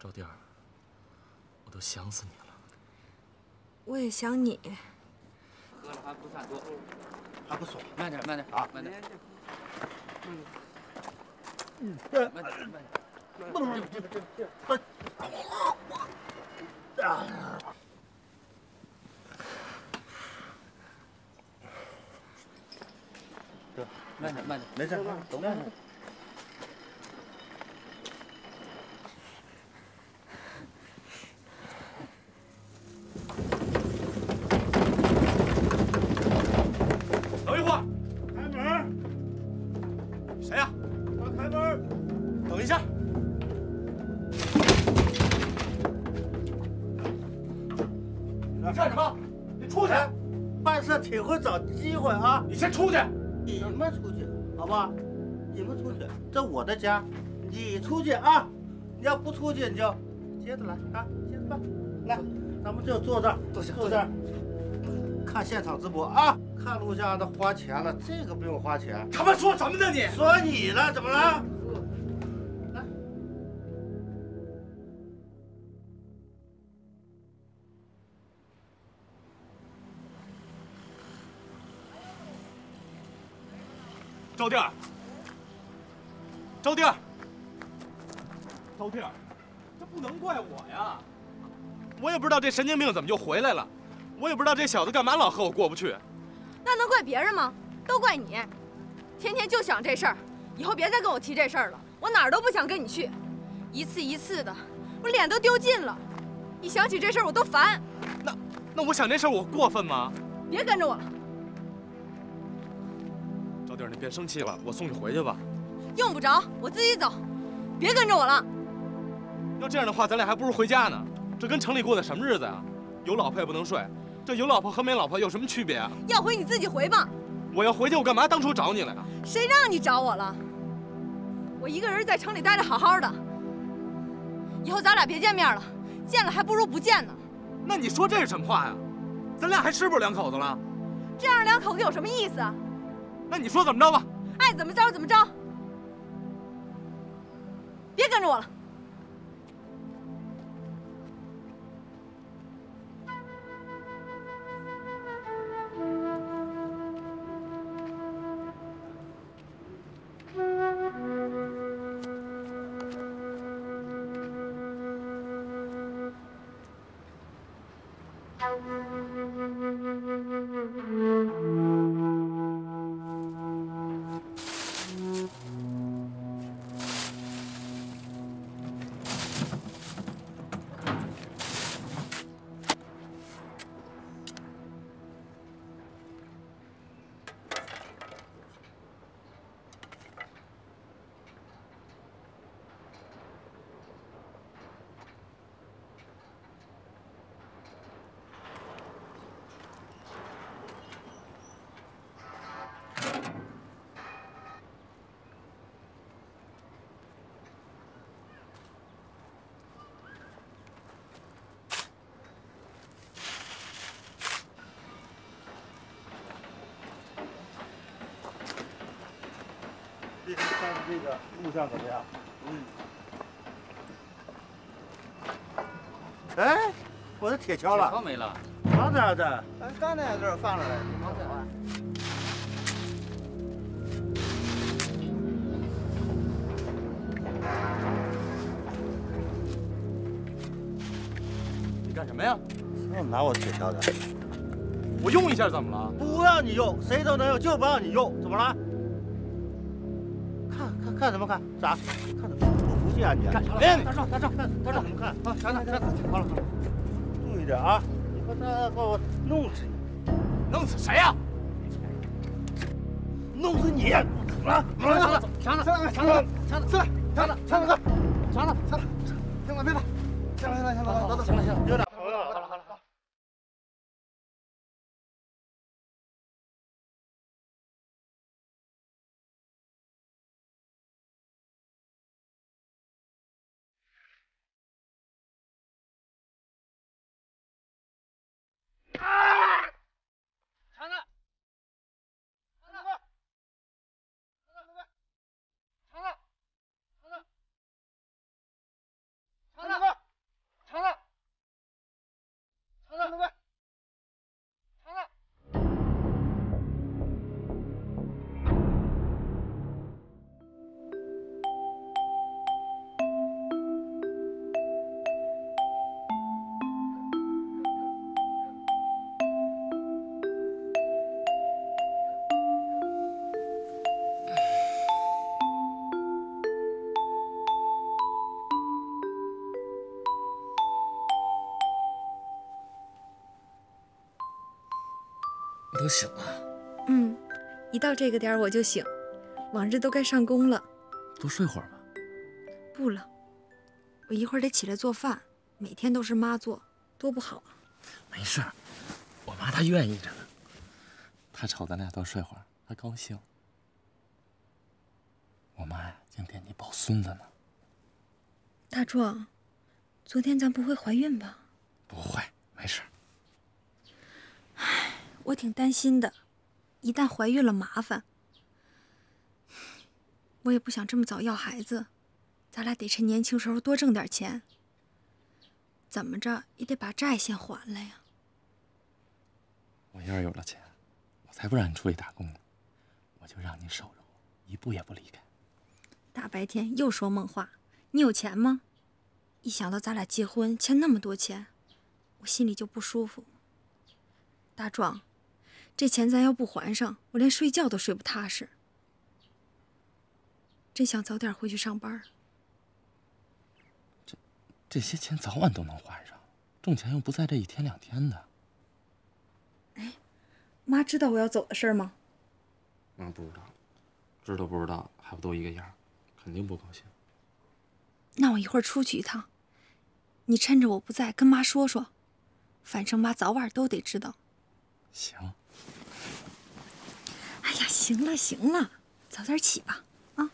赵弟儿，我都想死你了。我也想你。喝了还不算多，还不错。慢点，慢点啊，慢点。嗯，慢点，慢点。不能，这这这不。啊！得，慢点，慢点，没事，走慢点。找机会啊！你先出去！你们出去，好吧？你们出去，这我的家，你出去啊！你要不出去，你就接着来啊，接着办。来，咱们就坐这儿，坐下，坐这儿，看现场直播啊！看录像的花钱了，这个不用花钱。他妈说什么呢你？说你呢，怎么了？招弟儿，招弟儿，招弟儿，这不能怪我呀！我也不知道这神经病怎么就回来了，我也不知道这小子干嘛老和我过不去。那能怪别人吗？都怪你，天天就想这事儿。以后别再跟我提这事儿了，我哪儿都不想跟你去。一次一次的，我脸都丢尽了。一想起这事儿我都烦。那那我想这事儿我过分吗？别跟着我了，招弟儿，你别生气了，我送你回去吧。用不着，我自己走。别跟着我了。要这样的话，咱俩还不如回家呢。这跟城里过的什么日子呀？有老婆也不能睡，这有老婆和没老婆有什么区别啊？要回你自己回吧。我要回去，我干嘛当初找你来呀？谁让你找我了？我一个人在城里待着好好的，以后咱俩别见面了，见了还不如不见呢。那你说这是什么话呀？咱俩还是不是两口子了？这样两口子有什么意思啊？那你说怎么着吧？爱怎么着怎么着。别跟着我了。录像怎么样？嗯。哎，我的铁锹了。锹没了。放哪儿的？哎刚才这儿放着嘞，你忙走啊？你干什么呀？谁拿我铁锹的？我用一下怎么了？不让你用，谁都能用，就不让你用，怎么了？么看？啥？看什么？不服气啊你？干啥了哎，大少大少看看什么看？啊，行了行了，好了好了，注意点啊！以后他给我弄死你，弄死谁呀？弄死你！怎么了？怎么了？强子，强子，强子，强子，强子，强子，强子，强子，强子，行了，别打，行了，行了，行了，行了，行了，有点醒了，嗯，一到这个点儿我就醒，往日都该上工了。多睡会儿吧。不了，我一会儿得起来做饭，每天都是妈做，多不好啊。没事儿，我妈她愿意着呢。她瞅咱俩多睡会儿，她高兴。我妈呀，正惦记抱孙子呢。大壮，昨天咱不会怀孕吧？不会，没事儿。我挺担心的，一旦怀孕了麻烦。我也不想这么早要孩子，咱俩得趁年轻时候多挣点钱。怎么着也得把债先还了呀。我要是有了钱，我才不让你出去打工呢，我就让你守着我，一步也不离开。大白天又说梦话，你有钱吗？一想到咱俩结婚欠那么多钱，我心里就不舒服。大壮，这钱咱要不还上，我连睡觉都睡不踏实。真想早点回去上班。这这些钱早晚都能还上，挣钱又不在这一天两天的。哎妈知道我要走的事儿吗？妈不知道，知道不知道还不都一个样儿，肯定不高兴。那我一会儿出去一趟，你趁着我不在跟妈说说，反正妈早晚都得知道。行，行了行了，早点起吧。啊，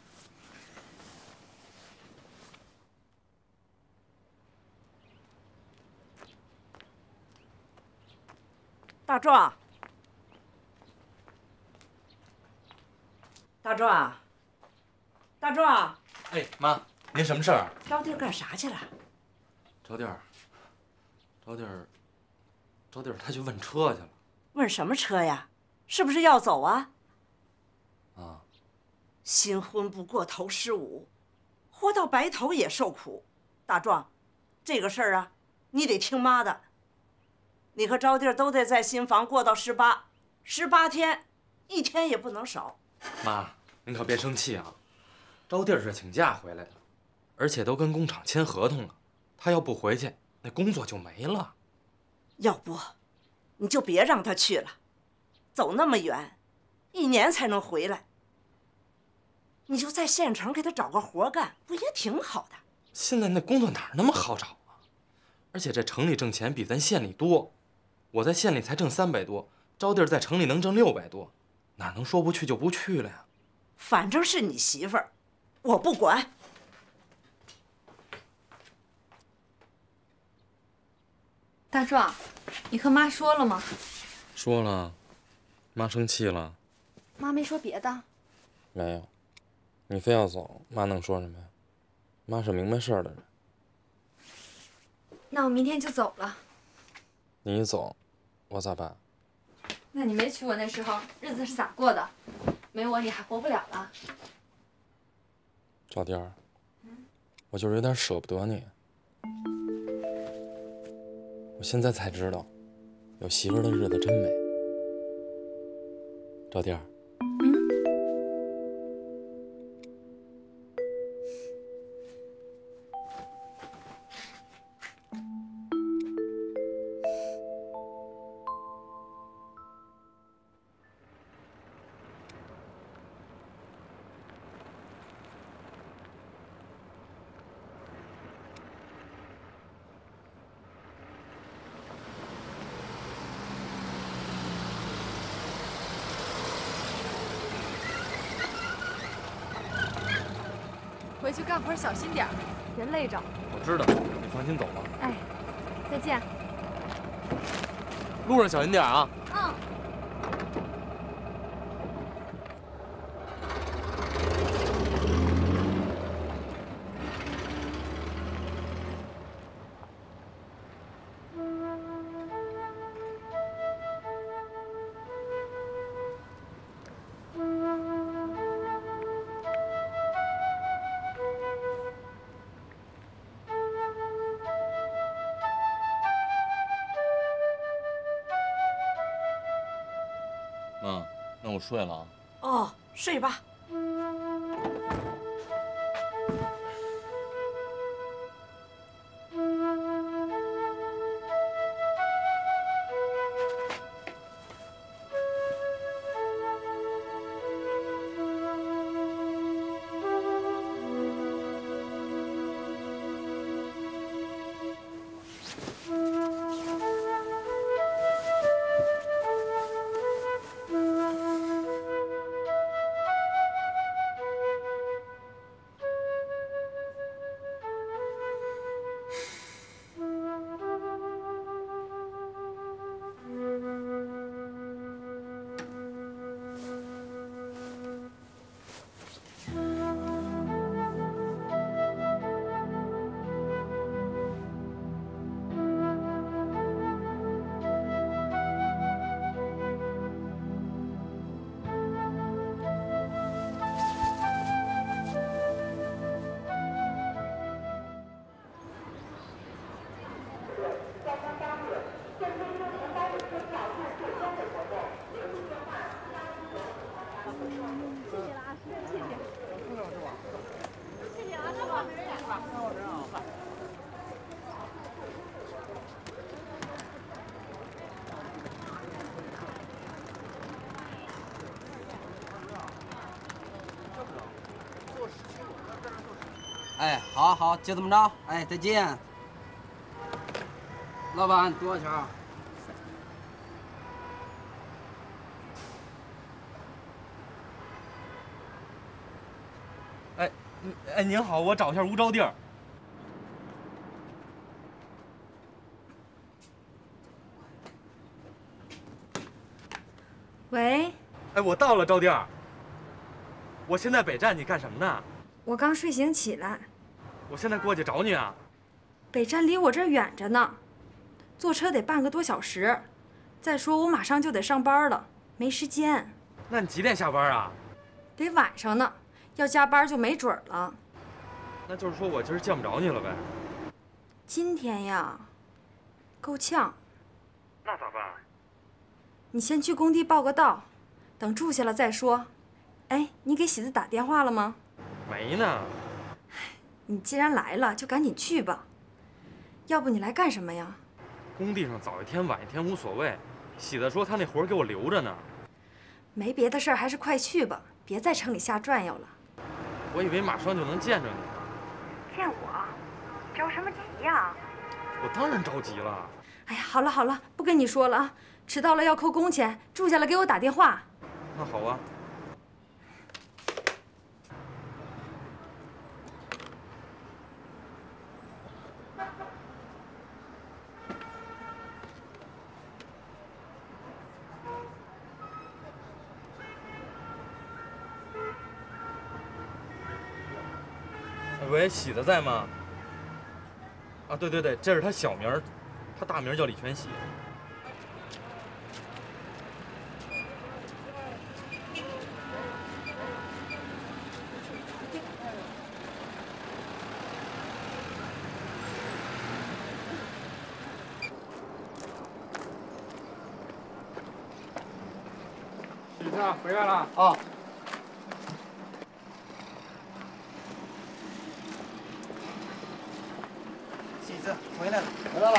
大壮，大壮，大壮，哎，妈，您什么事儿？招娣干啥去了？招娣儿，招娣儿，招娣儿，她去问车去了。问什么车呀？是不是要走啊？啊，新婚不过头十五，活到白头也受苦。大壮，这个事儿啊，你得听妈的。你和招娣都得在新房过到十八，十八天，一天也不能少。妈，您可别生气啊。招娣儿是请假回来的，而且都跟工厂签合同了。她要不回去，那工作就没了。要不，你就别让他去了，走那么远，一年才能回来。你就在县城给他找个活干，不也挺好的？现在那工作哪那么好找啊？而且这城里挣钱比咱县里多，我在县里才挣三百多，招弟在城里能挣六百多，哪能说不去就不去了呀？反正是你媳妇儿，我不管。大壮，你和妈说了吗？说了，妈生气了。妈没说别的。没有，你非要走，妈能说什么呀？妈是明白事儿的人。那我明天就走了。你一走，我咋办？那你没娶我那时候，日子是咋过的？没我你还活不了了。赵丁儿，我就是有点舍不得你。我现在才知道，有媳妇儿的日子真美。赵丁儿，小心点儿，别累着。我知道，你放心走吧。哎，再见。路上小心点啊！我睡了。哦，睡吧。哎，好好，就这么着。哎，再见。老板，多少钱啊？哎，哎，您好，我找一下吴招娣儿。喂，哎，我到了，招娣儿。我现在北站，你干什么呢？我刚睡醒起来，我现在过去找你啊。北站离我这儿远着呢，坐车得半个多小时。再说我马上就得上班了，没时间。那你几点下班啊？得晚上呢，要加班就没准了。那就是说我今儿见不着你了呗？今天呀，够呛。那咋办？你先去工地报个到，等住下了再说。哎，你给喜子打电话了吗？没呢。你既然来了，就赶紧去吧。要不你来干什么呀？工地上早一天晚一天无所谓。喜子说他那活儿给我留着呢。没别的事儿，还是快去吧，别在城里瞎转悠了。我以为马上就能见着你。见我？着什么急呀？我当然着急了。哎呀，好了好了，不跟你说了啊。迟到了要扣工钱，住下了给我打电话。那好啊。喂，喜子在吗？啊，对对对，这是他小名，他大名叫李全喜。喜子回来了。啊，喜子回来了。回来了。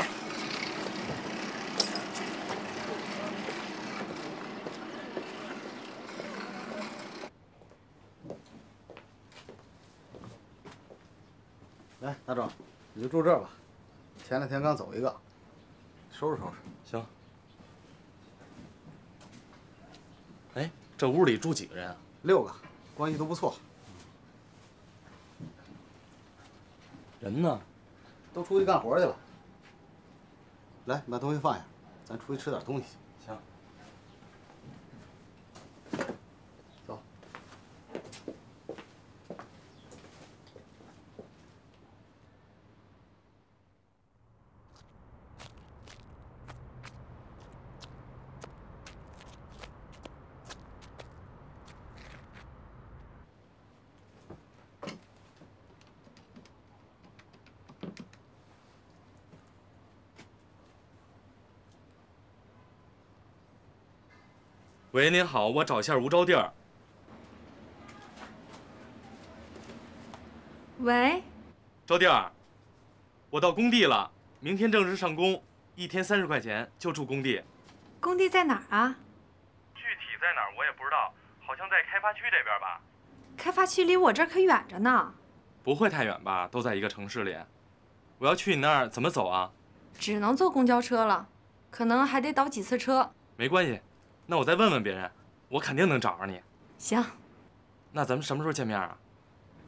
来，大壮，你就住这儿吧。前两天刚走一个，收拾收拾。行。哎，这屋里住几个人啊？六个，关系都不错，人呢？都出去干活去了。来，你把东西放下，咱出去吃点东西去。喂，您好，我找一下吴招娣儿。喂，招娣儿，我到工地了，明天正式上工，一天三十块钱，就住工地。工地在哪儿啊？具体在哪儿我也不知道，好像在开发区这边吧。开发区离我这儿可远着呢，不会太远吧？都在一个城市里。我要去你那儿怎么走啊？只能坐公交车了，可能还得倒几次车。没关系，那我再问问别人，我肯定能找着你。行，那咱们什么时候见面啊？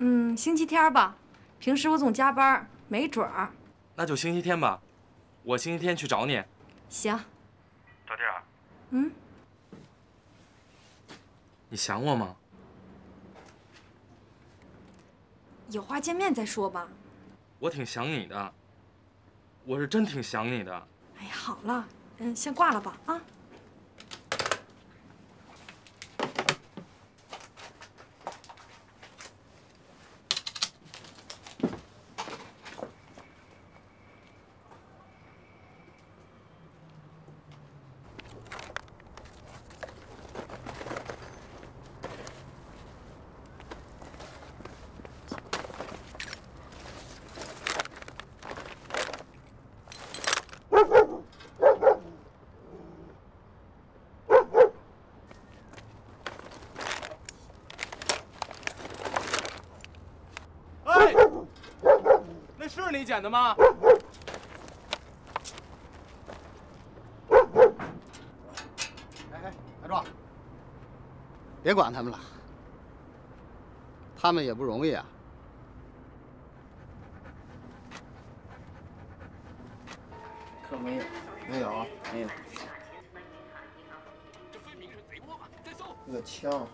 嗯，星期天吧。平时我总加班，没准儿。那就星期天吧，我星期天去找你。行，招娣儿，嗯，你想我吗？有话见面再说吧。我挺想你的，我是真挺想你的。哎呀，好了，嗯，先挂了吧啊。捡的吗？哎哎，大壮，别管他们了，他们也不容易啊。可没有，没有，没有。那个枪。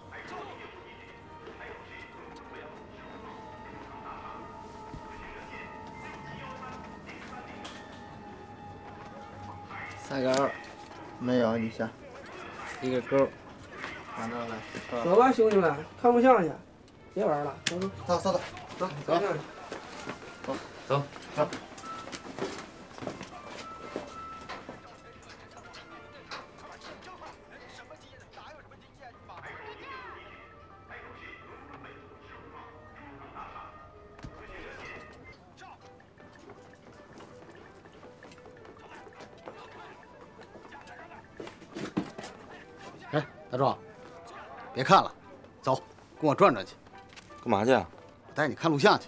三个二，没有，你下。一个勾。拿着来。走吧，兄弟们，看录像去，别玩了，走走走走走走。走走。跟我转转去。干嘛去啊？我带你看录像去。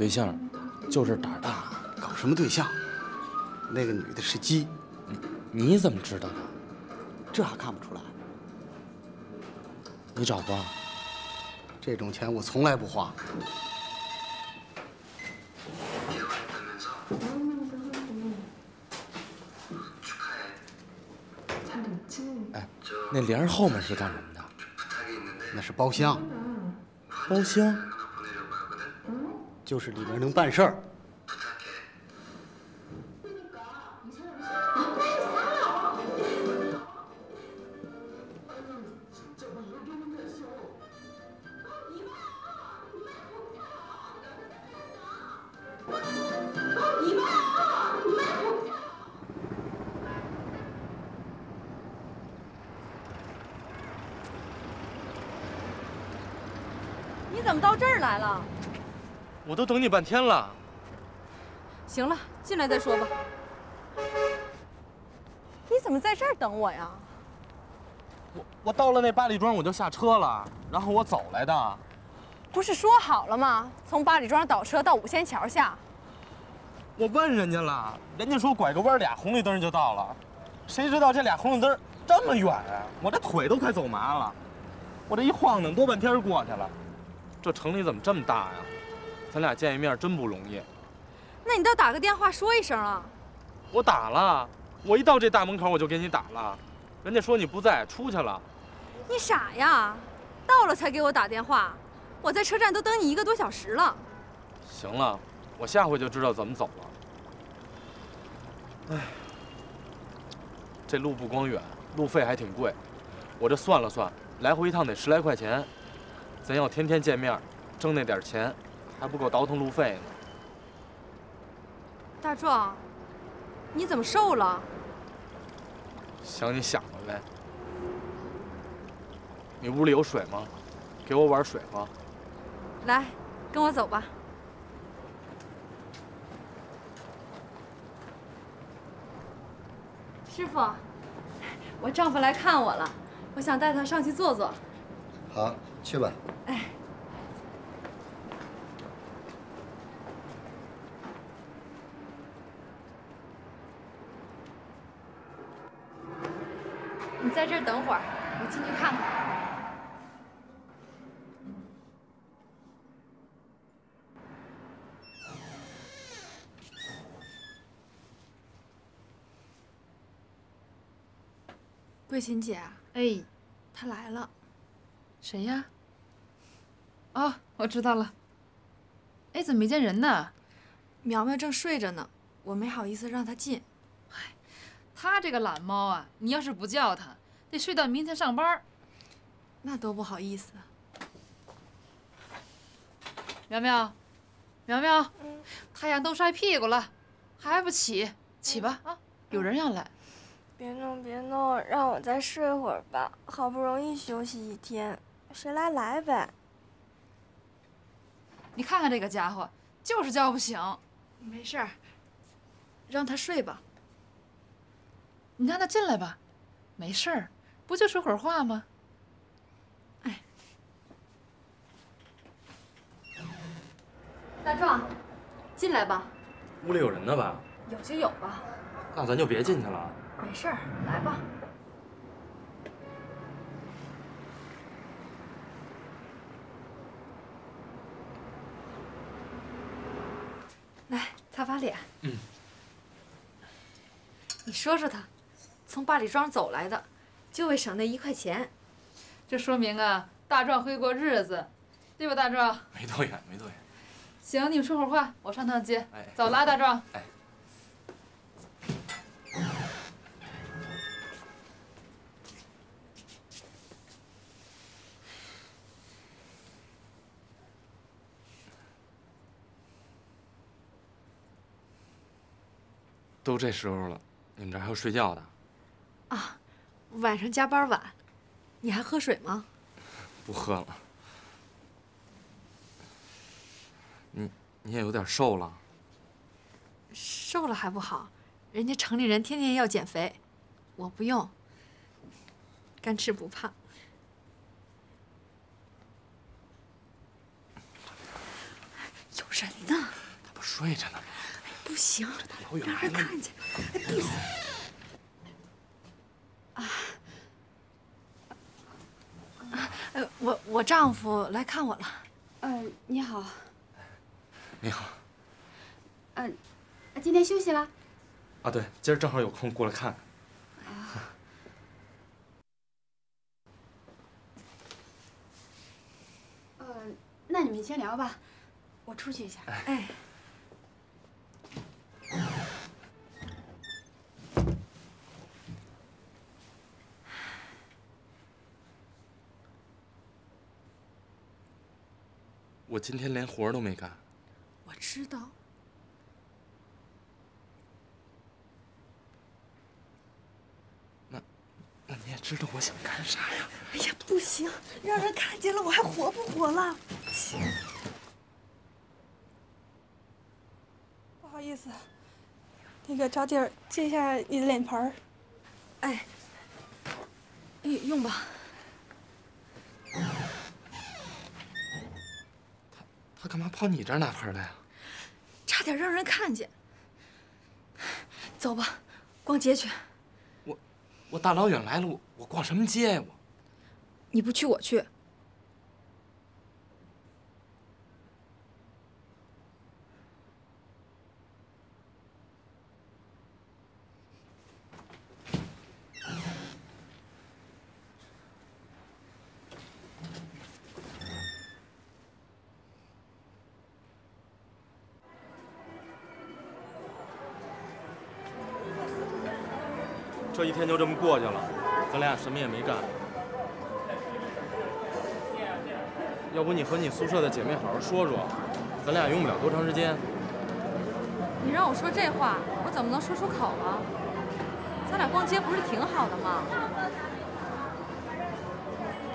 对象，就是胆儿大。搞什么对象？那个女的是鸡，你怎么知道的？这还看不出来？你找过？这种钱我从来不花。哎，那帘儿后面是干什么的？那是包厢，包厢。就是里面能办事儿。都等你半天了。行了，进来再说吧。你怎么在这儿等我呀？我我到了那八里庄我就下车了，然后我走来的。不是说好了吗？从八里庄倒车到五仙桥下。我问人家了，人家说拐个弯俩红绿灯就到了。谁知道这俩红绿灯这么远啊！我这腿都快走麻了。我这一晃荡，多半天过去了。这城里怎么这么大呀？咱俩见一面真不容易。那你倒打个电话说一声啊！我打了，我一到这大门口我就给你打了，人家说你不在，出去了。你傻呀？到了才给我打电话，我在车站都等你一个多小时了。行了，我下回就知道怎么走了。哎，这路不光远，路费还挺贵。我这算了算，来回一趟得十来块钱。咱要天天见面，挣那点钱，还不够倒腾路费呢。大壮，你怎么瘦了？想你想的呗。你屋里有水吗？给我碗水喝。来，跟我走吧。师傅，我丈夫来看我了，我想带他上去坐坐。好，去吧。哎，你在这儿等会儿，我进去看看。桂琴姐，哎，他来了。谁呀？哦，我知道了。哎，怎么没见人呢？苗苗正睡着呢，我没好意思让她进。嗨，她这个懒猫啊，你要是不叫她，得睡到明天上班。那多不好意思。啊苗，苗苗苗，太阳都晒屁股了，还不起？起吧啊！有人要来。别弄别弄，让我再睡会儿吧。好不容易休息一天，谁来来呗。你看看这个家伙，就是叫不醒。没事儿，让他睡吧。你让他进来吧，没事儿，不就说会儿话吗？哎，大壮，进来吧。屋里有人呢吧？有就有吧。那咱就别进去了。没事儿，来吧。来，擦把脸。嗯。你说说他，从八里庄走来的，就为省那一块钱。这说明啊，大壮会过日子，对吧，大壮？没多远，没多远。行，你们说会儿话，我上趟街。哎。走了，大壮。哎。都这时候了，你们这还有睡觉的？啊，晚上加班晚，你还喝水吗？不喝了。你你也有点瘦了。瘦了还不好，人家城里人天天要减肥，我不用，干吃不胖。有人呢。他不睡着呢吗？不行，让人看见。哎，闭嘴！啊呃，我我丈夫来看我了。呃，你好。你好。呃，今天休息了？啊，对，今儿正好有空过来看看。啊。呃，那你们先聊吧，我出去一下。哎。我今天连活都没干。我知道。那，那你也知道我想干啥呀？哎呀，不行，让人看见了，我还活不活了？不好意思，那个招弟儿，借一下你的脸盆儿。哎，哎，用吧。他干嘛跑你这儿拿盆来呀？差点让人看见。走吧，逛街去。我，我大老远来了，我我逛什么街呀？我。你不去，我去。这一天就这么过去了，咱俩什么也没干。要不你和你宿舍的姐妹好好说说，咱俩用不了多长时间。你让我说这话，我怎么能说出口啊？咱俩逛街不是挺好的吗？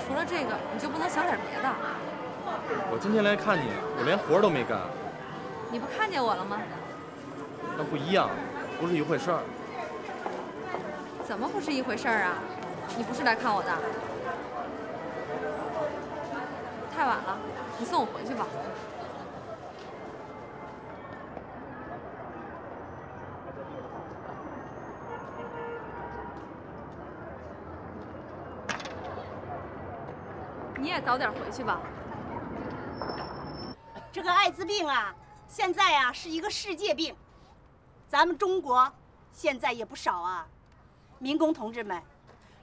除了这个，你就不能想点别的？我今天来看你，我连活都没干。你不看见我了吗？那不一样，不是一回事儿。怎么不是一回事儿啊？你不是来看我的？太晚了，你送我回去吧。你也早点回去吧。这个艾滋病啊，现在啊是一个世界病，咱们中国现在也不少啊。民工同志们，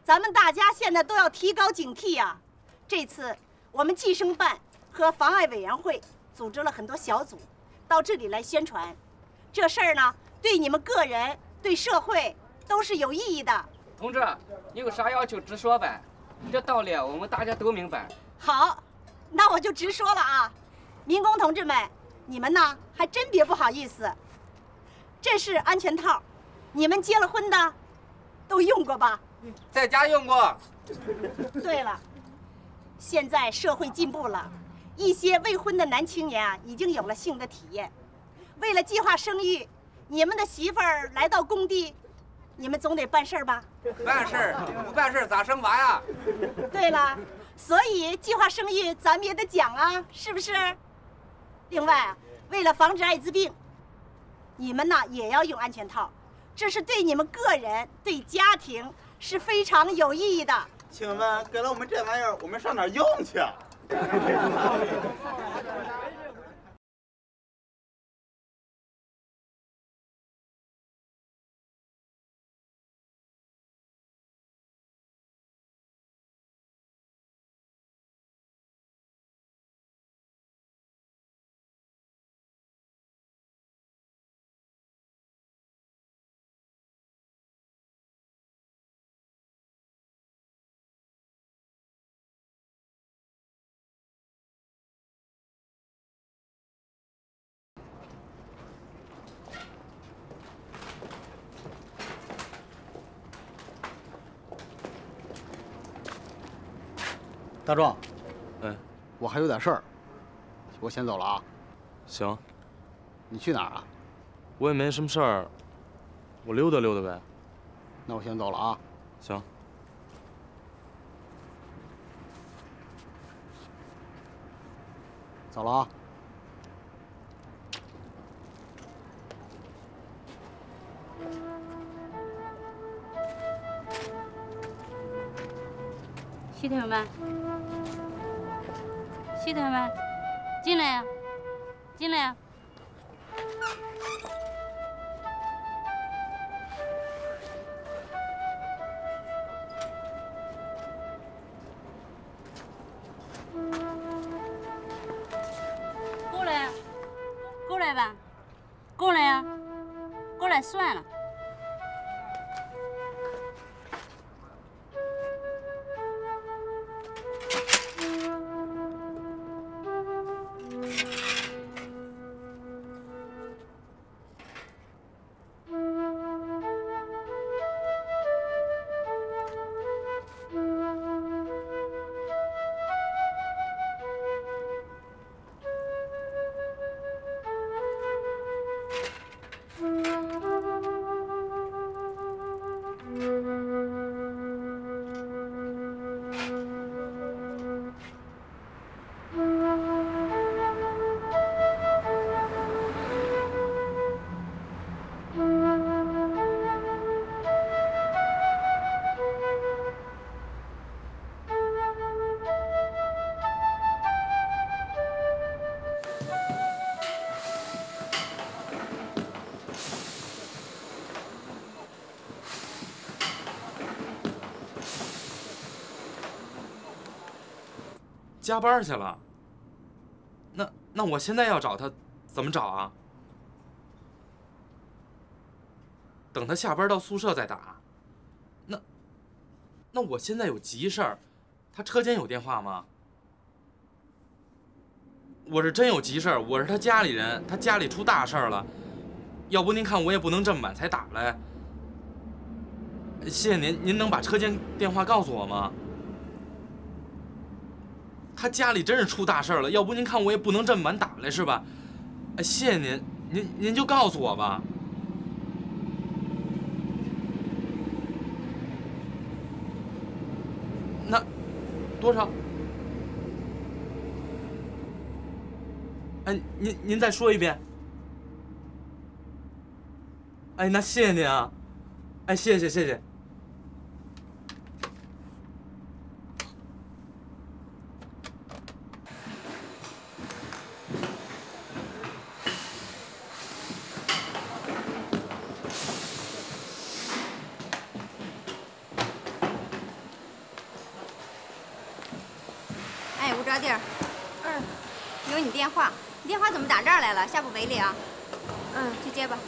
咱们大家现在都要提高警惕呀！这次我们计生办和防癌委员会组织了很多小组，到这里来宣传。这事儿呢，对你们个人、对社会都是有意义的。同志，你有啥要求直说呗，这道理我们大家都明白。好，那我就直说了啊！民工同志们，你们呢还真别不好意思。这是安全套，你们结了婚的都用过吧？在家用过。对了，现在社会进步了，一些未婚的男青年啊已经有了性的体验。为了计划生育，你们的媳妇儿来到工地，你们总得办事儿吧？办事儿，不办事儿咋生娃呀？对了，所以计划生育咱们也得讲啊，是不是？另外，为了防止艾滋病，你们呢也要用安全套，这是对你们个人、对家庭是非常有意义的。请问，给了我们这玩意儿，我们上哪儿用去？大壮，哎，我还有点事儿，我先走了啊。行，你去哪儿啊？我也没什么事儿，我溜达溜达呗。那我先走了啊。行。走了啊。小朋友们，小朋友们，进来呀，进来呀！过来，过来吧，过来呀，过来算了。加班去了。那那我现在要找他，怎么找啊？等他下班到宿舍再打。那那我现在有急事儿，他车间有电话吗？我是真有急事儿，我是他家里人，他家里出大事儿了。要不您看我也不能这么晚才打来。谢谢您，您能把车间电话告诉我吗？他家里真是出大事了，要不您看我也不能这么晚打来是吧？哎，谢谢您，您您就告诉我吧。那多少？哎，您您再说一遍。哎，那谢谢您啊！哎，谢谢谢谢。哎，吴招娣儿，嗯，有你电话，你电话怎么打这儿来了？下不为例啊。嗯，去接吧。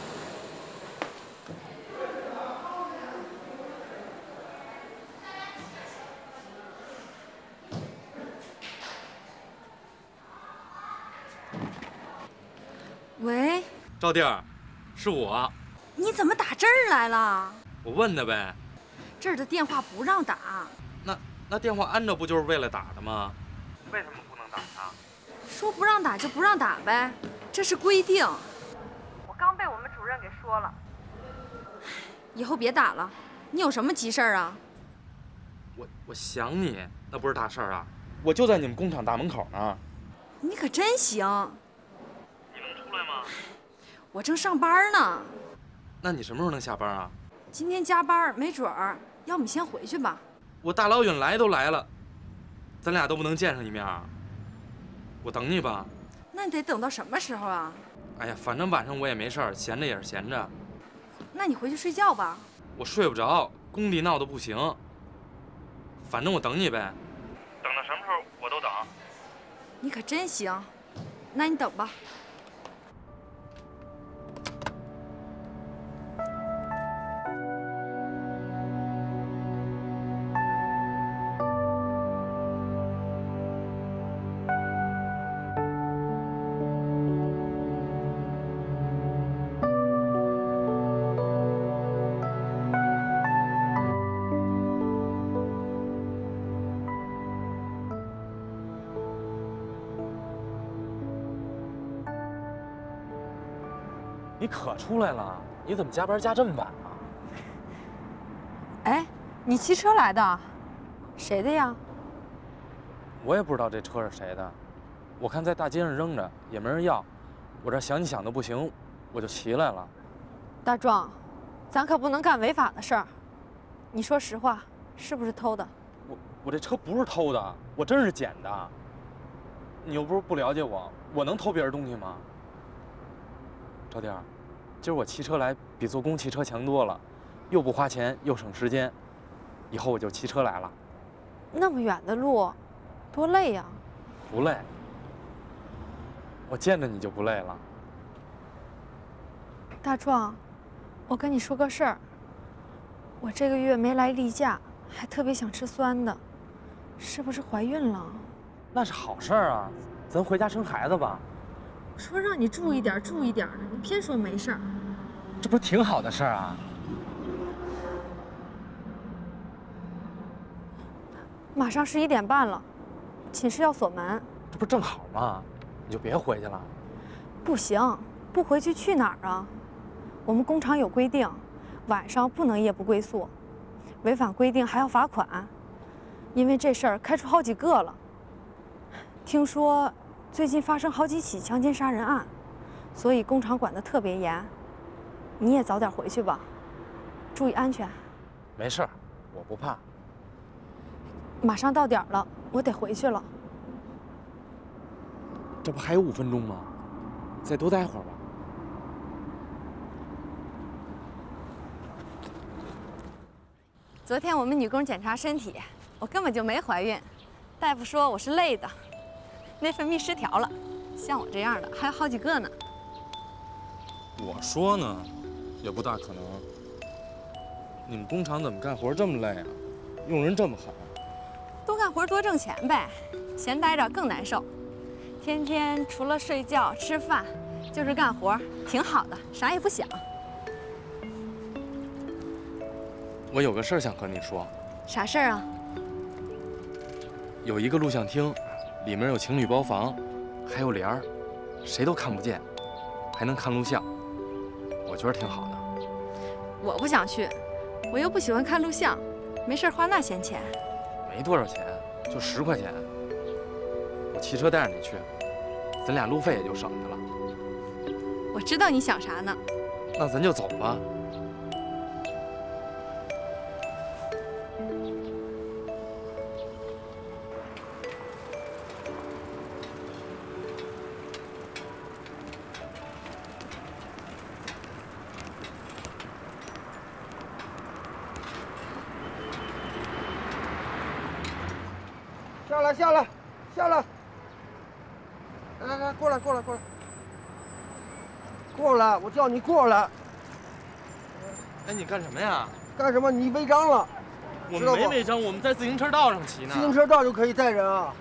招弟儿，是我，你怎么打这儿来了？我问的呗。这儿的电话不让打。那那电话安着不就是为了打的吗？为什么不能打呢？说不让打就不让打呗，这是规定。我刚被我们主任给说了。以后别打了，你有什么急事儿啊？我我想你，那不是大事儿啊！我就在你们工厂大门口呢。你可真行。我正上班呢。那你什么时候能下班啊？今天加班没准儿，要不你先回去吧。我大老远来都来了，咱俩都不能见上一面啊！我等你吧。那你得等到什么时候啊？哎呀，反正晚上我也没事儿，闲着也是闲着。那你回去睡觉吧。我睡不着，工地闹得不行。反正我等你呗。等到什么时候我都等。你可真行，那你等吧。出来了？你怎么加班加这么晚啊？哎，你骑车来的？谁的呀？我也不知道这车是谁的，我看在大街上扔着也没人要，我这想你想的不行，我就骑来了。大壮，咱可不能干违法的事儿。你说实话，是不是偷的？我我这车不是偷的，我真是捡的。你又不是不了解我，我能偷别人东西吗？赵弟儿，今儿我骑车来比坐公汽车强多了，又不花钱又省时间，以后我就骑车来了。那么远的路，多累呀！不累，我见着你就不累了。大壮，我跟你说个事儿。我这个月没来例假，还特别想吃酸的，是不是怀孕了？那是好事儿啊，咱回家生孩子吧。说让你注意点，注意点的，你偏说没事儿。这不是挺好的事儿啊？马上十一点半了，寝室要锁门。这不正好吗？你就别回去了。不行，不回去去哪儿啊？我们工厂有规定，晚上不能夜不归宿，违反规定还要罚款。因为这事儿开除好几个了。听说最近发生好几起强奸杀人案，所以工厂管得特别严。你也早点回去吧，注意安全。没事儿，我不怕。马上到点了，我得回去了。这不还有五分钟吗？再多待会儿吧。昨天我们女工检查身体，我根本就没怀孕，大夫说我是累的，内分泌失调了。像我这样的还有好几个呢。我说呢，也不大可能。你们工厂怎么干活这么累啊？用人这么狠？多干活多挣钱呗，闲待着更难受。天天除了睡觉吃饭，就是干活，挺好的，啥也不想。我有个事儿想和你说。啥事儿啊？有一个录像厅，里面有情侣包房，还有帘儿，谁都看不见，还能看录像，我觉得挺好的。我不想去，我又不喜欢看录像，没事花那闲钱。没多少钱，就十块钱。我骑车带着你去，咱俩路费也就省下了。我知道你想啥呢。那咱就走吧。你过来。哎，你干什么呀？干什么？你违章了。我们没违章，我们在自行车道上骑呢。自行车道就可以带人啊？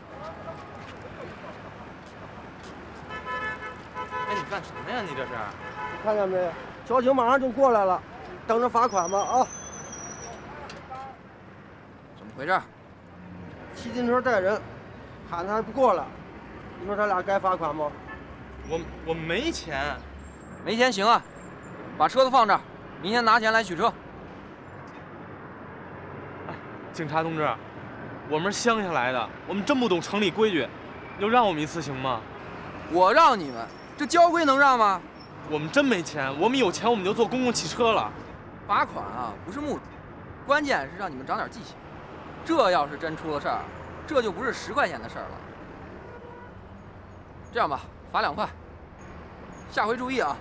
哎，你干什么呀？你这是？看见没？交警马上就过来了，等着罚款吧啊！怎么回事？骑自行车带人，喊他还不过来，你说他俩该罚款吗？我我没钱，没钱行啊，把车子放这儿，明天拿钱来取车。警察同志，我们是乡下来的，我们真不懂城里规矩，你就让我们一次行吗？我让你们，这交规能让吗？我们真没钱，我们有钱我们就坐公共汽车了。罚款啊，不是目的，关键是让你们长点记性。这要是真出了事儿，这就不是十块钱的事儿了。这样吧，罚两块，下回注意啊。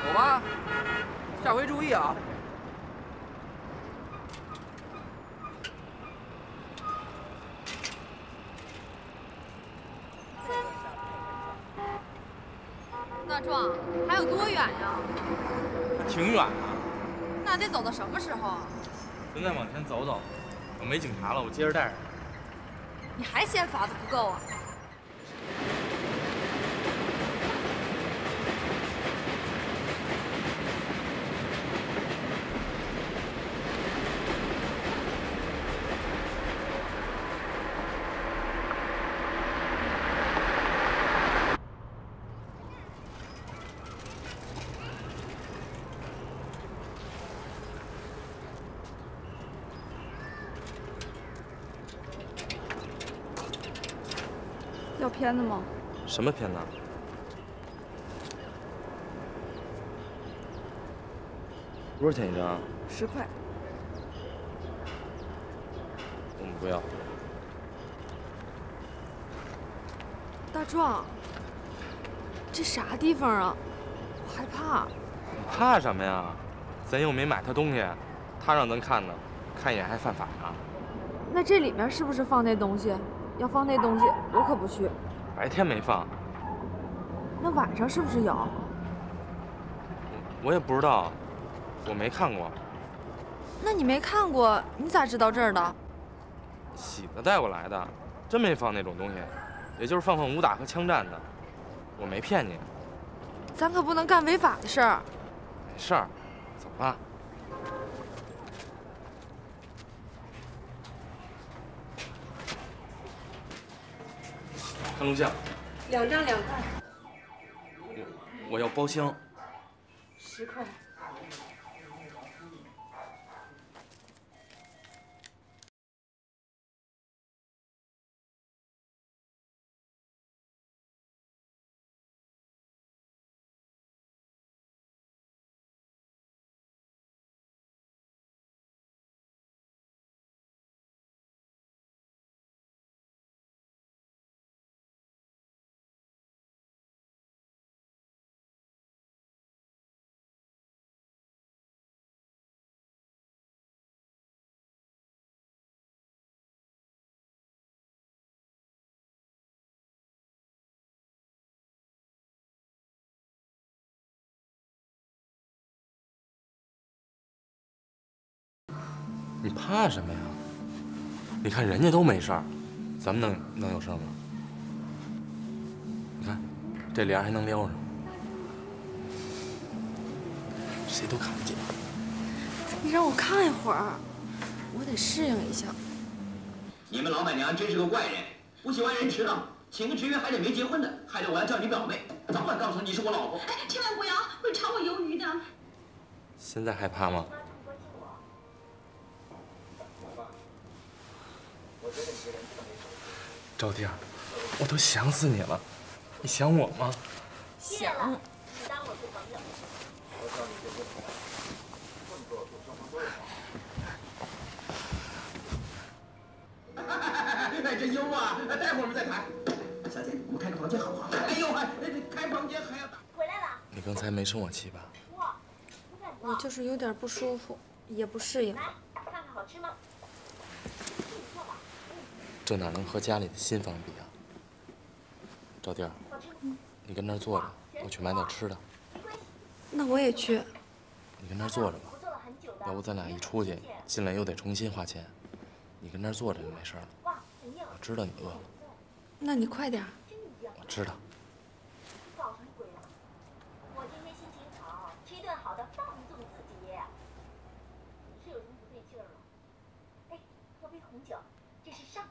走吧，下回注意啊。大壮，还有多远呀？还挺远的，那得走到什么时候啊？咱再往前走走，等没警察了，我接着带着你。还嫌法子不够啊？片子吗？什么片子？多少钱一张？十块。我们不要。大壮，这啥地方啊？我害怕。你怕什么呀？咱又没买他东西，他让咱看呢，看一眼还犯法呢。那这里面是不是放那东西？要放那东西，我可不去。白天没放，那晚上是不是有？我也不知道，我没看过。那你没看过，你咋知道这儿的？喜子带我来的，真没放那种东西，也就是放放武打和枪战的。我没骗你。咱可不能干违法的事儿。没事儿，走吧。看录像。两张两块。我我要包厢。十块。你怕什么呀？你看人家都没事儿，咱们能能有事儿吗？你看，这帘还能撩上，谁都看不见。你让我看一会儿，我得适应一下。你们老板娘真是个怪人，不喜欢人迟到，请个职员还得没结婚的，害得我要叫你表妹，早晚告诉你是我老婆。哎，千万不要，会炒我鱿鱼的。现在害怕吗？赵弟儿，我都想死你了，你想我吗？想。哎，真优啊！待会儿我们再谈。小姐，我们开个房间好不好？哎呦，还开房间还要打。回来了。你刚才没生我气吧？我就是有点不舒服，也不适应。来，看看好吃吗？这哪能和家里的新房比啊？赵弟儿，你跟那儿坐着，我去买点吃的。那我也去。你跟那儿坐着吧。要不咱俩一出去，进来又得重新花钱。你跟那儿坐着就没事了。我知道你饿了，那你快点。我知道。我今天心情好，吃一顿好的放纵自己。你是有什么不对劲儿了？哎，喝杯红酒，这是上。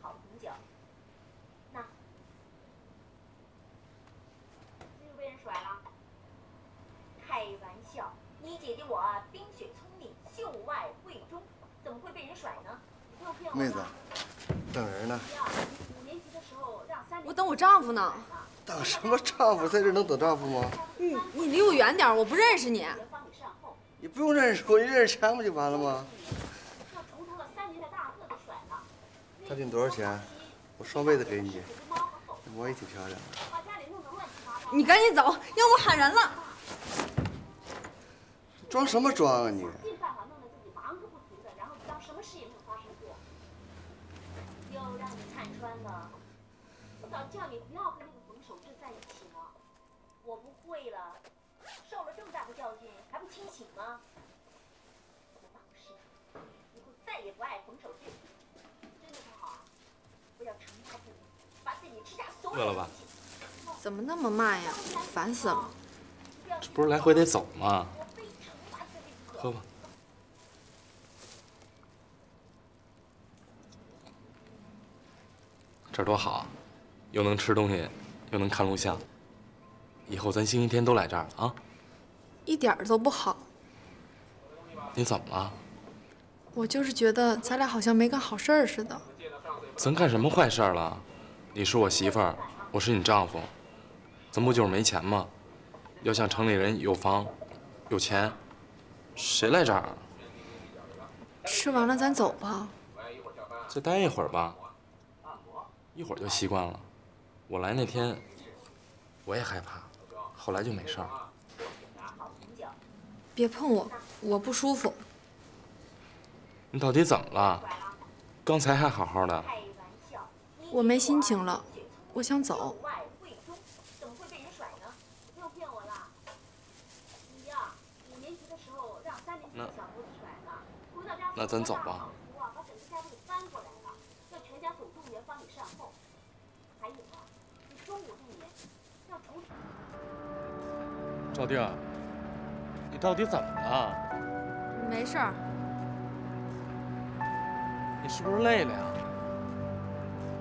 好红酒，那这又被人甩了。开玩笑，你姐姐我啊冰雪聪明，秀外慧中，怎么会被人甩呢？你不要骗我。妹子，等人呢。五年级的时候我等我丈夫呢。等什么丈夫？在这能等丈夫吗？你你离我远点，我不认识你。你不用认识我，你认识钱不就完了吗？他给你多少钱？我双倍的给你。我也挺漂亮的。你赶紧走，要我喊人了。装什么装啊你？尽办法弄得自己忙个不停的，然后当什么事也没有发生过。又让你看穿了，我早叫你不要跟那个冯守志在一起了。我不会了，受了这么大的教训还不清醒吗？我老实，以后再也不爱冯守志，真的不好啊！我要惩罚自己，把自己吃下所有饿了吧？怎么那么慢呀？烦死了！这不是来回得走吗？喝吧。这儿多好啊，又能吃东西，又能看录像。以后咱星期天都来这儿啊。一点儿都不好。你怎么了？我就是觉得咱俩好像没干好事儿似的。咱干什么坏事儿了？你是我媳妇儿，我是你丈夫，咱不就是没钱吗？要像城里人有房、有钱，谁来这儿啊？吃完了咱走吧。再待一会儿吧，一会儿就习惯了。我来那天，我也害怕，后来就没事儿。别碰我，我不舒服。你到底怎么了？刚才还好好的。我没心情了，我想走。怎么会被人甩呢？不要骗我了。你呀，五年级的时候让三年级的小猴子甩了，回到家那咱走吧。把整个家都给翻过来了，要全家走动员帮你善后。还有啊，你中午动员，要重。赵弟儿，你到底怎么了？没事儿。你是不是累了呀？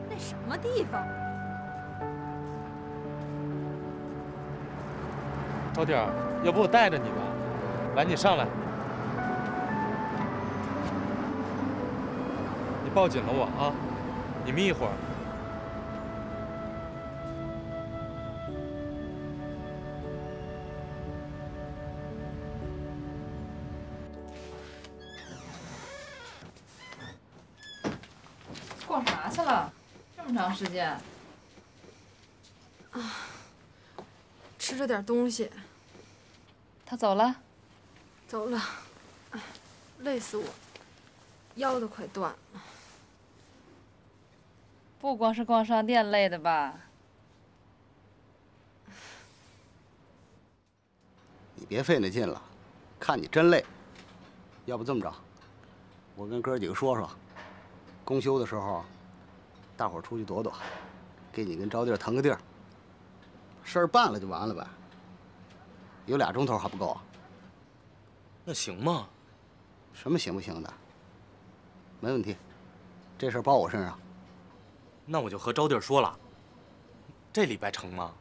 那什么地方？赵弟儿，要不我带着你吧？来，你上来。抱紧了我啊！你眯一会儿。逛啥去了？这么长时间？啊，吃着点东西。他走了？走了。哎，累死我，腰都快断了。不光是逛商店累的吧？你别费那劲了，看你真累。要不这么着，我跟哥几个说说，公休的时候，大伙儿出去躲躲，给你跟招弟腾个地儿，事儿办了就完了呗。有俩钟头还不够啊？那行吗？什么行不行的？没问题，这事儿包我身上。那我就和招弟说了。这礼拜成吗？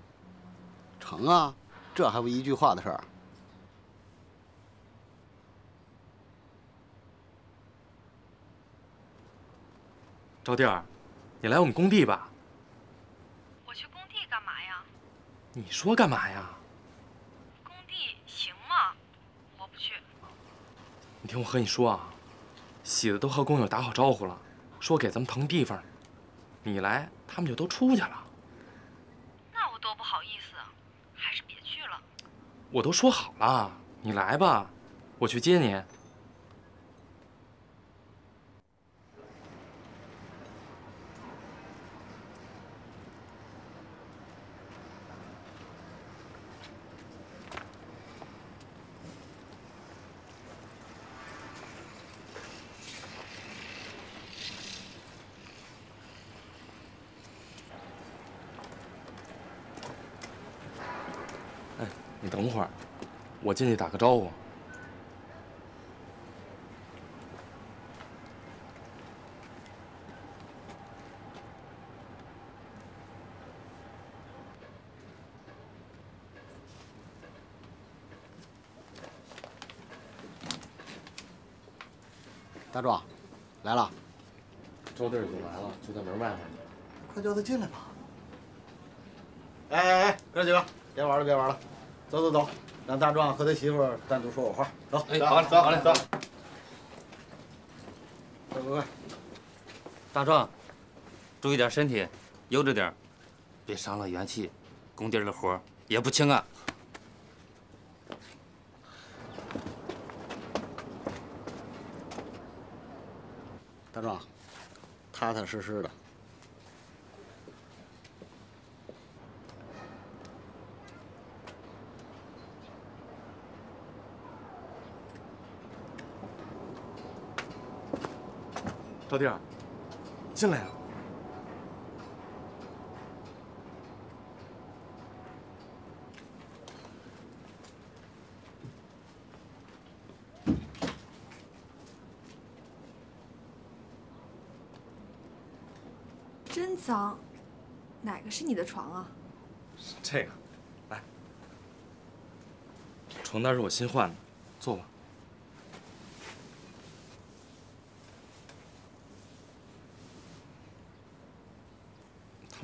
成啊，这还不一句话的事儿。招弟儿，你来我们工地吧。我去工地干嘛呀？你说干嘛呀？工地行吗？我不去。你听我和你说啊，喜子都和工友打好招呼了，说给咱们腾地方。你来，他们就都出去了。那我多不好意思，还是别去了。我都说好了，你来吧，我去接你。你等会儿，我进去打个招呼。大壮，来了。周弟已经来了，就在门外面。快叫他进来吧。哎哎哎，哥几个，别玩了，别玩了，走走走，让大壮和他媳妇儿单独说会话。走，哎，走好嘞，走好嘞，走。快快快！大壮，注意点身体，悠着点，别伤了元气。工地儿的活儿也不轻啊。大壮，踏踏实实的。赵弟儿，进来呀、真脏，哪个是你的床啊？这个，来，床单是我新换的，坐吧。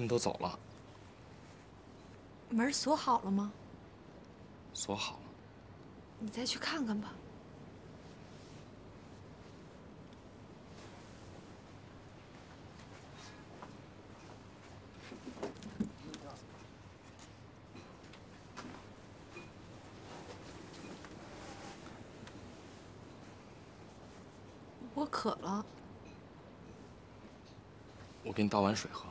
他们都走了，门锁好了吗？锁好了。你再去看看吧。我渴了，我给你倒碗水喝。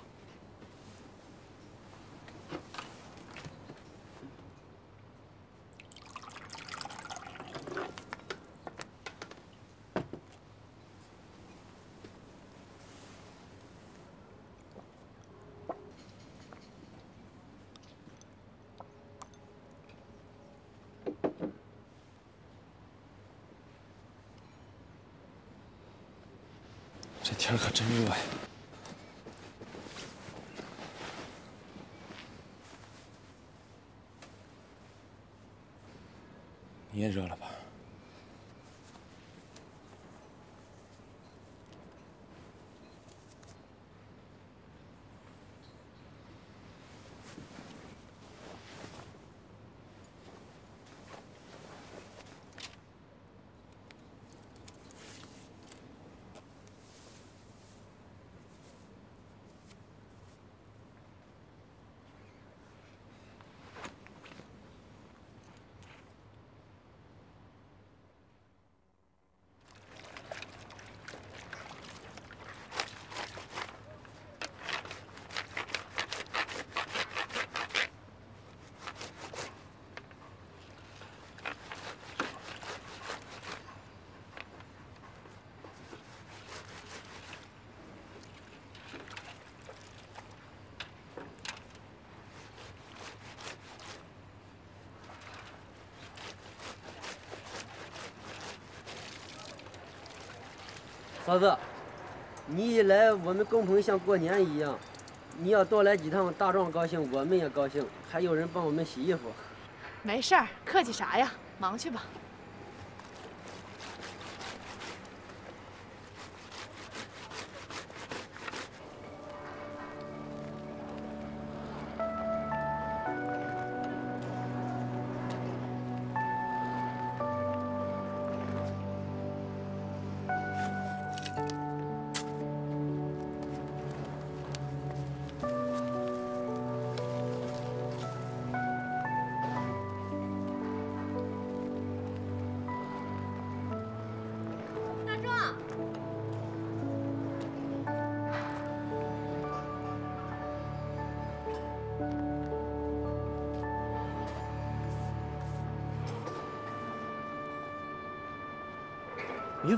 这天可真热呀！你也热了吧？嫂子，你一来，我们工棚像过年一样。你要多来几趟，大壮高兴，我们也高兴，还有人帮我们洗衣服。没事儿，客气啥呀？忙去吧。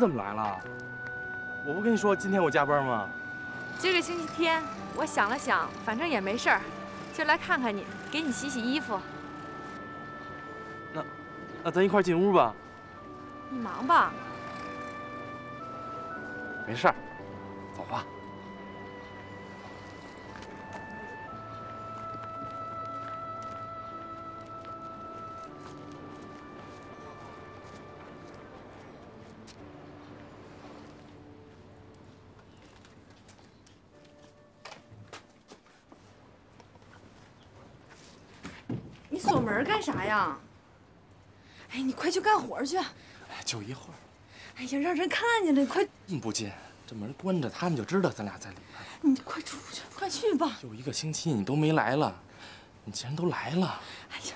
怎么来了？我不跟你说今天我加班吗？这个星期天，我想了想，反正也没事儿，就来看看你，给你洗洗衣服。那那咱一块进屋吧。你忙吧。没事儿，呀？哎，你快去干活去！哎，就一会儿。哎呀，让人看见了，你快！进不进？这门关着，他们就知道咱俩在里边。你快出去，快去吧！有一个星期，你都没来了，你既然都来了，哎呀，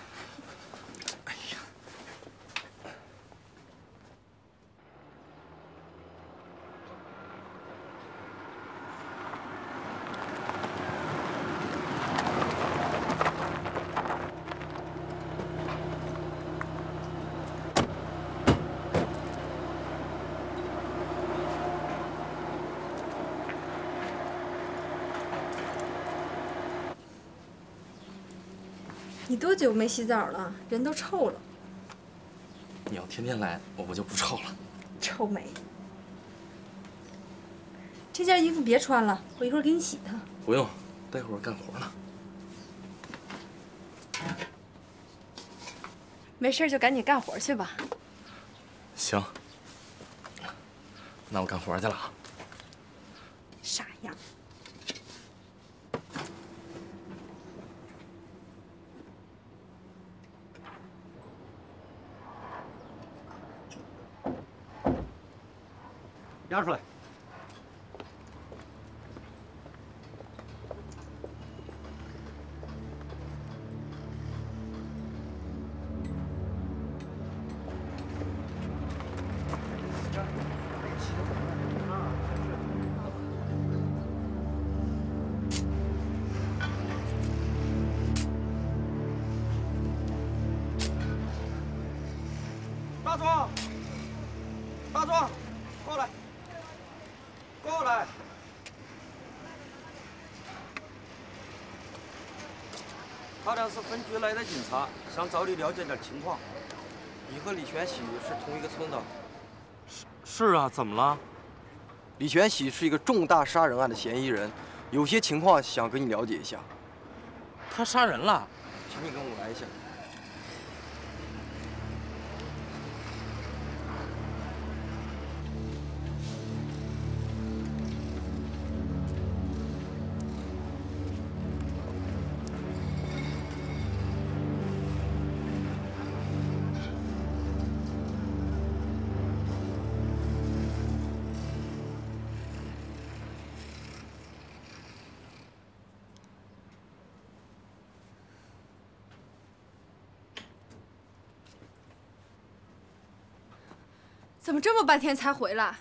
你多久没洗澡了？人都臭了，你要天天来，我不就不臭了。臭美。这件衣服别穿了，我一会儿给你洗它。不用，待会儿干活呢。没事就赶紧干活去吧。行，那我干活去了啊。俩是分局来的警察，想找你了解点情况。你和李全喜是同一个村的。是是啊，怎么了？李全喜是一个重大杀人案的嫌疑人，有些情况想跟你了解一下。他杀人了？请你跟我来一下。怎么这么半天才回来？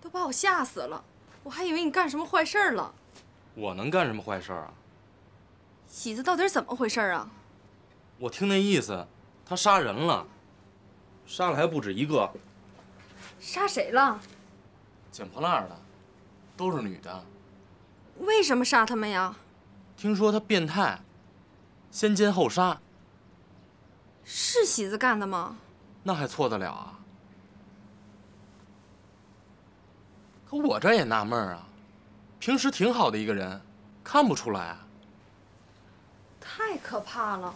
都把我吓死了！我还以为你干什么坏事儿了。我能干什么坏事啊？喜子到底是怎么回事啊？我听那意思，他杀人了，杀了还不止一个，杀谁了？捡破烂的，都是女的。为什么杀他们呀？听说他变态，先奸后杀。是喜子干的吗？那还错得了啊？可我这也纳闷啊，平时挺好的一个人，看不出来啊。太可怕了！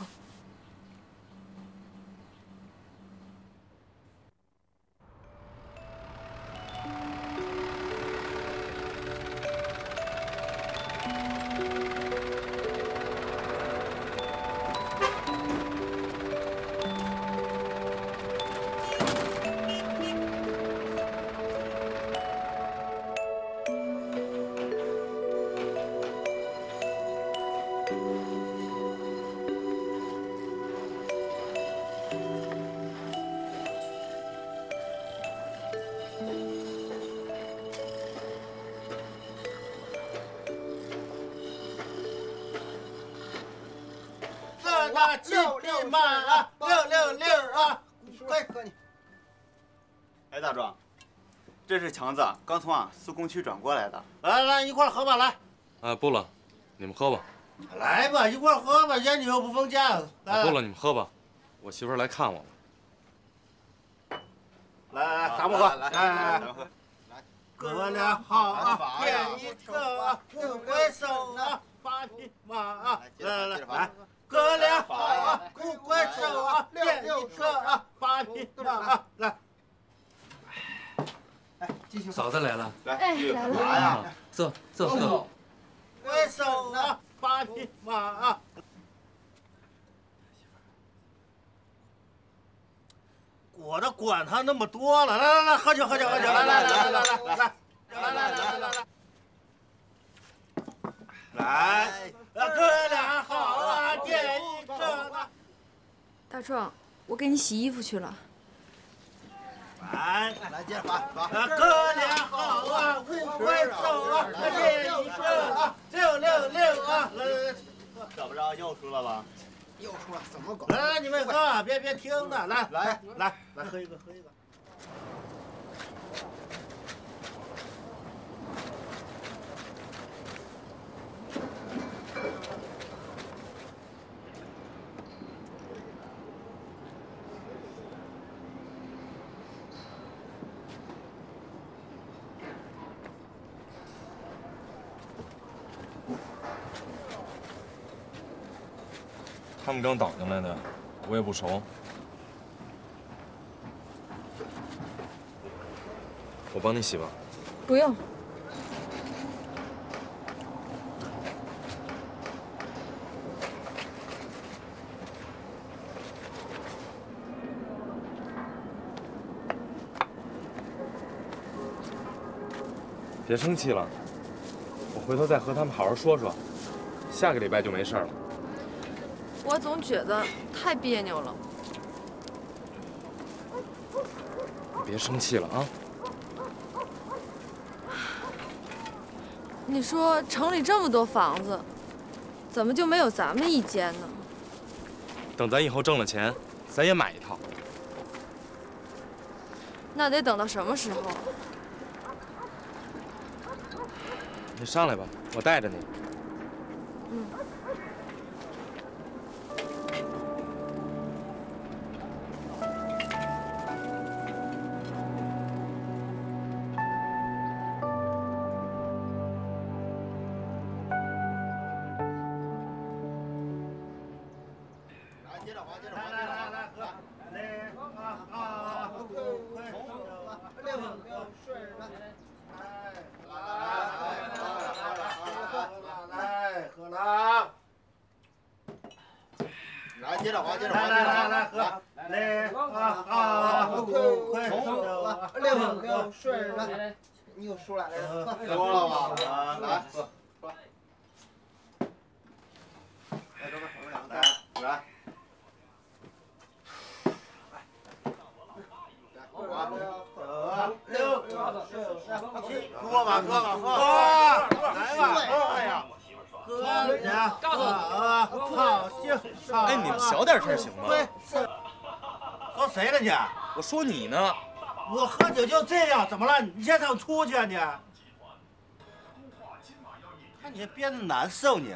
强子，刚从啊苏工区转过来的。来来来，一块喝吧，来。哎，不了，你们喝吧。来吧，一块喝吧，烟酒又不分家。啊，不了，你们喝吧。我媳妇来看我了。来来来，咱们喝，来来来。来咱们喝。哥俩好啊，点一个啊，不回首啊，八匹马啊，来。来来来，哥俩好啊，不回首啊，点一个啊，八匹马啊，来。嫂子来了，来来了嘛呀？坐坐坐。回首啊，八匹马啊。我都管他那么多了，来来来，喝酒喝酒喝酒，来来来来来来来来来来来来来来，来，哥俩好啊，见一个啊。大壮，我给你洗衣服去了。来，来接着罚罚。哥俩好啊，五魁首啊，这一个啊，六六六啊，来来来，怎么着又输了吧？又输了，怎么搞？来来，你们喝，别别听的，来来来来，喝一个喝一个。们刚倒进来的，我也不熟。我帮你洗吧。不用。别生气了，我回头再和他们好好说说，下个礼拜就没事了。我总觉得太别扭了。别生气了啊！你说城里这么多房子，怎么就没有咱们一间呢？等咱以后挣了钱，咱也买一套。那得等到什么时候？你上来吧，我带着你。说你呢。我喝酒就这样，怎么了？你现在想出去啊你？看你憋得难受你。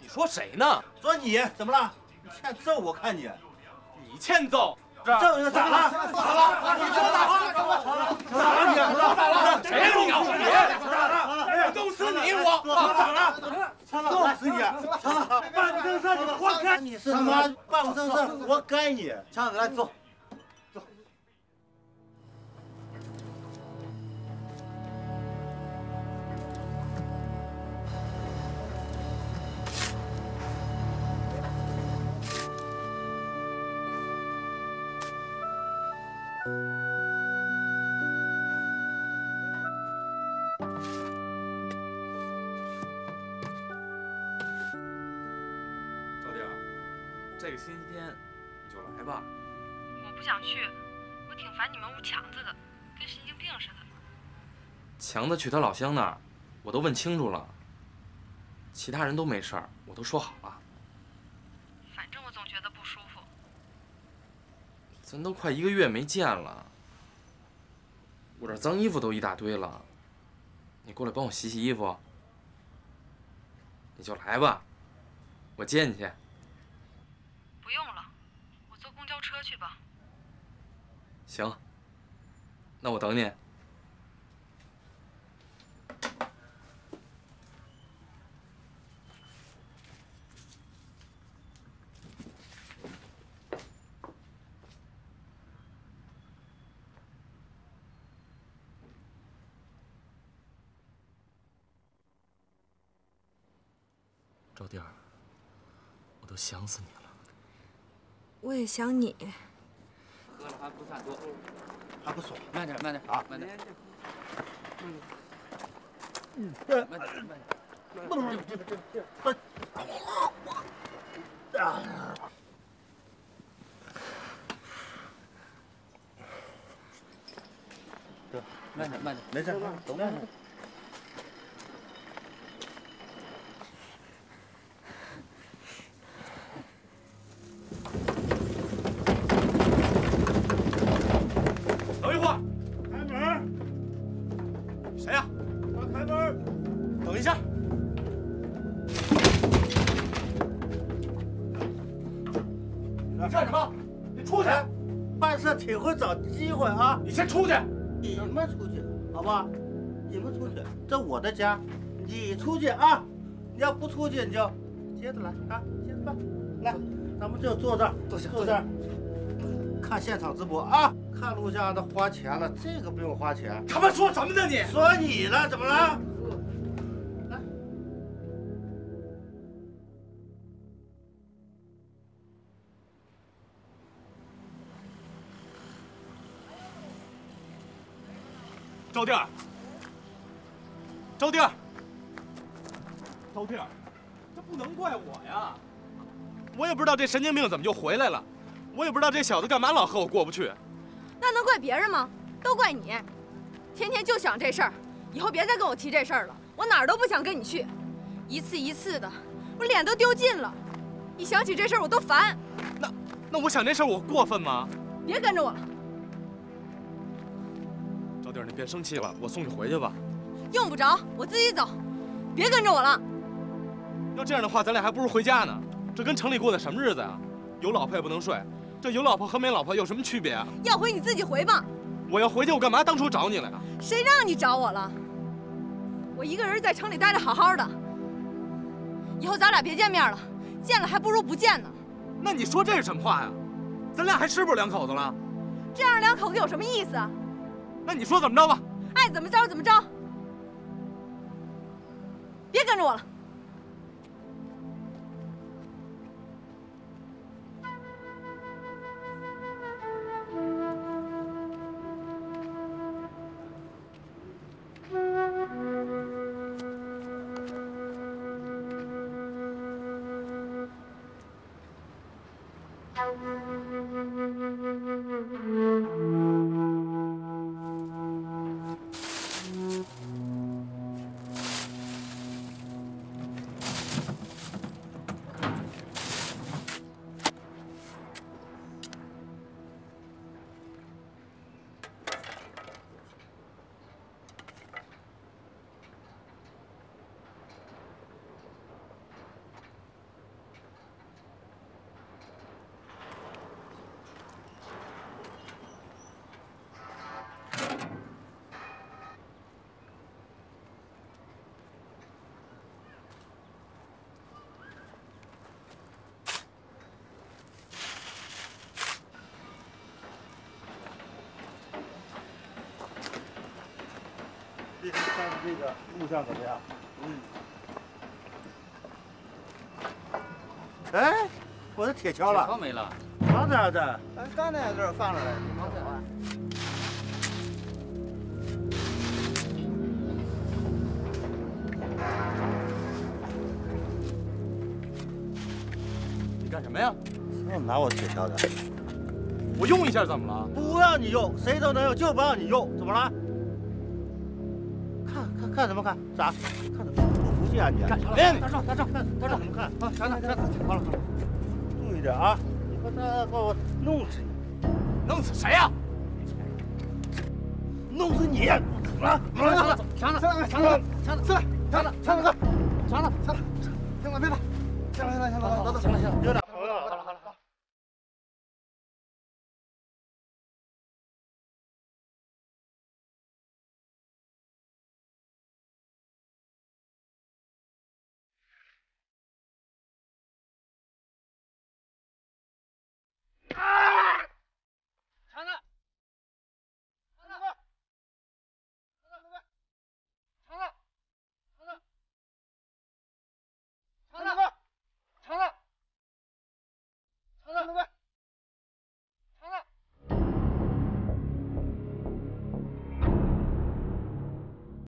你说谁呢？说你怎么了？你欠揍我看你。你欠揍。揍你咋了？咋了？你说咋了？咋了你？咋了？谁呀你？咋了？弄死你我！咋了？弄死你！强子，办不正事你活该！你是他妈办不正事，活该你！强子来坐。这个星期天你就来吧。我不想去，我挺烦你们屋强子的，跟神经病似的。强子去他老乡那儿，我都问清楚了，其他人都没事儿，我都说好了。反正我总觉得不舒服。咱都快一个月没见了，我这脏衣服都一大堆了，你过来帮我洗洗衣服。你就来吧，我接你去。不用了，我坐公交车去吧。行，那我等你。赵弟儿，我都想死你了。我也想你。喝了还不算多，还不错。慢点，慢点啊，慢点。嗯，慢点，慢点。不能这个这个这个。啊！对，慢点，慢点。没事，走慢点。你先出去！你们出去，好不好？你们出去，这我的家，你出去啊！你要不出去，你就接着来啊，接着办。来，咱们就坐这儿，坐坐这儿，看现场直播啊！看录像的花钱了，这个不用花钱。他们说什么呢你？说你呢，怎么了？招弟儿，招弟儿，招弟儿，这不能怪我呀！我也不知道这神经病怎么就回来了，我也不知道这小子干嘛老和我过不去。那能怪别人吗？都怪你，天天就想这事儿，以后别再跟我提这事儿了。我哪儿都不想跟你去，一次一次的，我脸都丢尽了。一想起这事儿我都烦。那那我想这事儿我过分吗？别跟着我了，招弟儿，你别生气了，我送你回去吧。用不着，我自己走。别跟着我了。要这样的话，咱俩还不如回家呢。这跟城里过的什么日子呀？有老婆也不能睡，这有老婆和没老婆有什么区别啊？要回你自己回吧。我要回去，我干嘛当初找你来啊？谁让你找我了？我一个人在城里待着好好的，以后咱俩别见面了，见了还不如不见呢。那你说这是什么话呀？咱俩还是不是两口子了？这样两口子有什么意思啊？那你说怎么着吧？爱怎么着怎么着。别跟着我了。这看这个录像怎么样？嗯。哎，我的铁锹了。铁锹没了。放哪儿的？咱刚才这儿放着嘞。好走啊。你干什么呀？谁拿我铁锹的？我用一下怎么了？不让你用，谁都能用，就不让你用，怎么了？看什么看？咋？看什么？不服气啊你？干啥了？别！大壮，大壮，看大壮，怎么看？啊，站着，站着，好了好了，注意点啊！你把他给我弄死你！弄死谁呀？弄死你！啊！强子，强子，强子，强子，强子，强子，强子，强子，强子，强子，行了，别打，行了，行了，行了，行了，行了，有点。